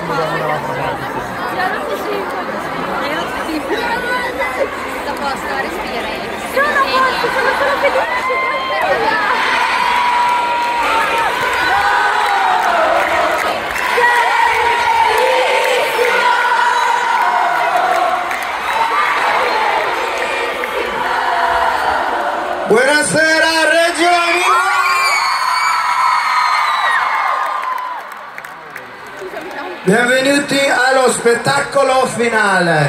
de una baja no. Buenas será. Benvenuti allo spettacolo finale.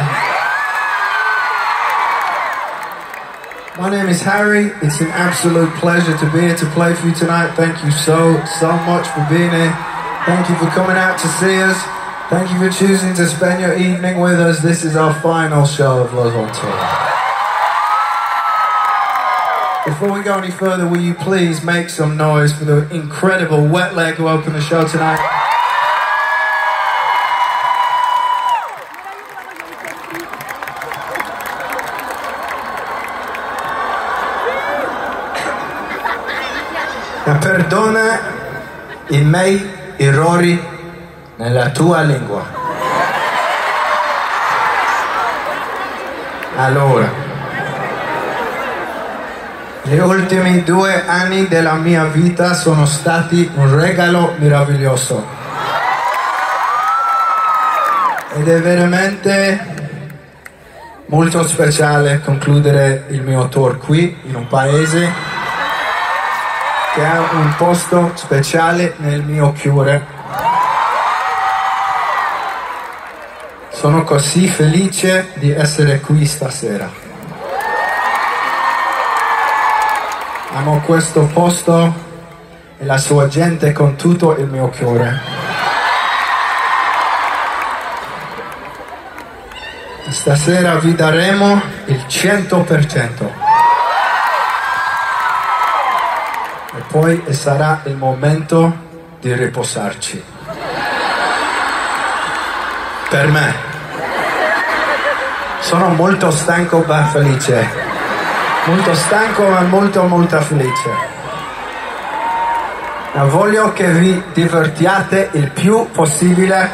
My name is Harry. It's an absolute pleasure to be here to play for you tonight. Thank you so, so much for being here. Thank you for coming out to see us. Thank you for choosing to spend your evening with us. This is our final show of Los on Tour. Before we go any further, will you please make some noise for the incredible Wet Leg who opened the show tonight? E perdona i miei errori nella tua lingua. Allora, gli ultimi due anni della mia vita sono stati un regalo meraviglioso. Ed è veramente molto speciale concludere il mio tour qui, in un paese che ha un posto speciale nel mio cuore. Sono così felice di essere qui stasera. Amo questo posto e la sua gente con tutto il mio cuore. Stasera vi daremo il 100%. E poi sarà il momento di riposarci. Per me. Sono molto stanco ma felice. Molto stanco ma molto molto felice. Ma voglio che vi divertiate il più possibile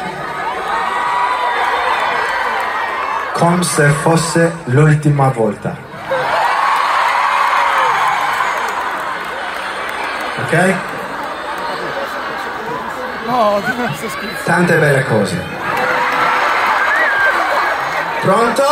come se fosse l'ultima volta. Ok? No. Tante belle cose. Pronto?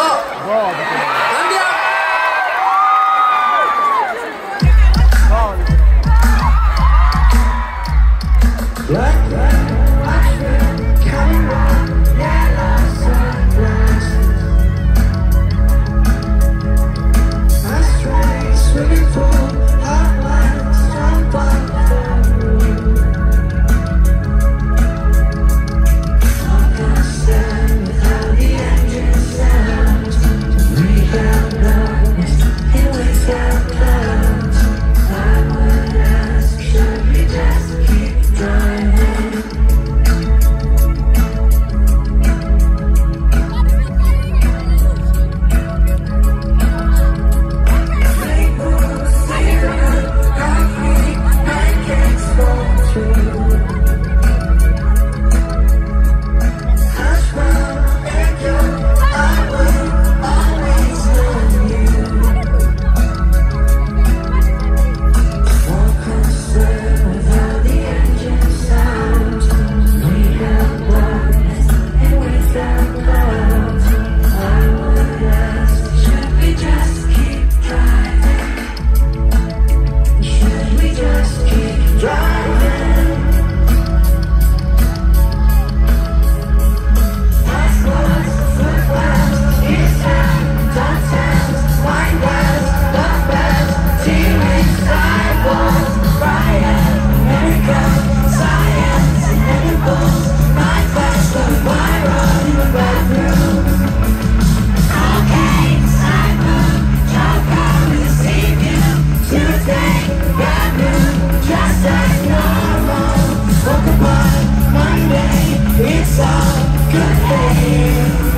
Walk by it's a good thing